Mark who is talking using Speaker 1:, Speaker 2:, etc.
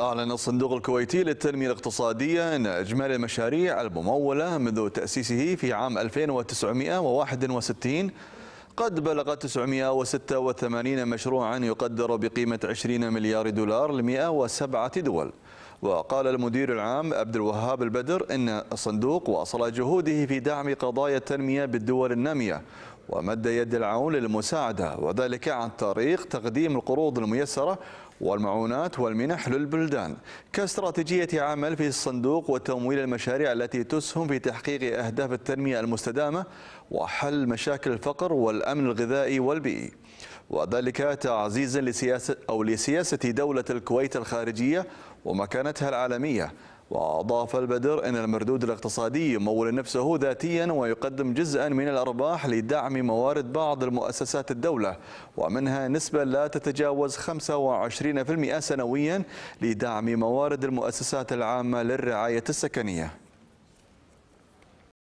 Speaker 1: أعلن الصندوق الكويتي للتنمية الاقتصادية أن إجمالي المشاريع الممولة منذ تأسيسه في عام 1961 قد بلغت 986 مشروعا يقدر بقيمة 20 مليار دولار ل 107 دول. وقال المدير العام عبد الوهاب البدر إن الصندوق واصل جهوده في دعم قضايا التنمية بالدول النامية ومد يد العون للمساعدة وذلك عن طريق تقديم القروض الميسرة والمعونات والمنح للبلدان. كاستراتيجية عمل في الصندوق وتمويل المشاريع التي تسهم في تحقيق أهداف التنمية المستدامة وحل مشاكل الفقر والأمن الغذائي والبيئي. وذلك تعزيزا لسياسة أو لسياسة دولة الكويت الخارجية ومكانتها العالمية. وأضاف البدر أن المردود الاقتصادي يمول نفسه ذاتيا ويقدم جزءا من الأرباح لدعم موارد بعض المؤسسات الدولة ومنها نسبة لا تتجاوز 25% سنويا لدعم موارد المؤسسات العامة للرعاية السكنية.